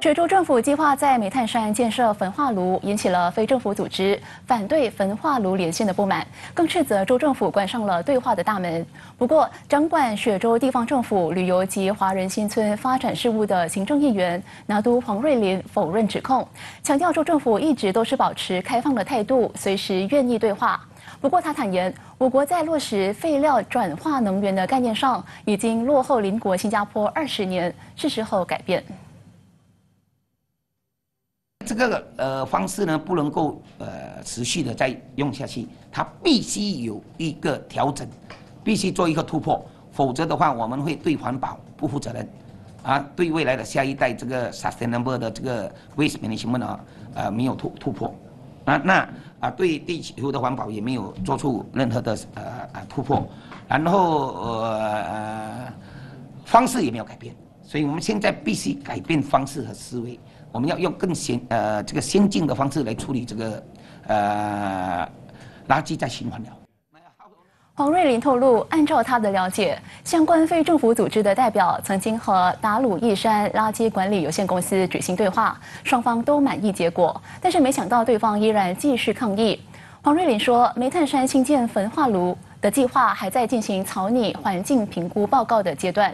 水州政府计划在煤炭山建设焚化炉，引起了非政府组织反对焚化炉连线的不满，更斥责州政府关上了对话的大门。不过，掌管雪州地方政府旅游及华人新村发展事务的行政议员拿督黄瑞林否认指控，强调州政府一直都是保持开放的态度，随时愿意对话。不过，他坦言，我国在落实废料转化能源的概念上，已经落后邻国新加坡二十年，是时候改变。这个呃方式呢，不能够呃持续的再用下去，它必须有一个调整，必须做一个突破，否则的话，我们会对环保不负责任，啊，对未来的下一代这个 sustainable 的这个 waste management 啊，呃没有突突破，啊那啊对地球的环保也没有做出任何的呃突破，然后呃方式也没有改变，所以我们现在必须改变方式和思维。我们要用更先呃这个先进的方式来处理这个呃垃圾再循环了。黄瑞林透露，按照他的了解，相关非政府组织的代表曾经和达鲁义山垃圾管理有限公司举行对话，双方都满意结果，但是没想到对方依然继续抗议。黄瑞林说，煤炭山新建焚化炉的计划还在进行草拟环境评估报告的阶段。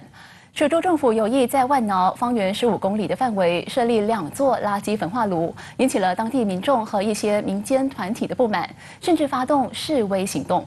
水州政府有意在万挠方圆十五公里的范围设立两座垃圾焚化炉，引起了当地民众和一些民间团体的不满，甚至发动示威行动。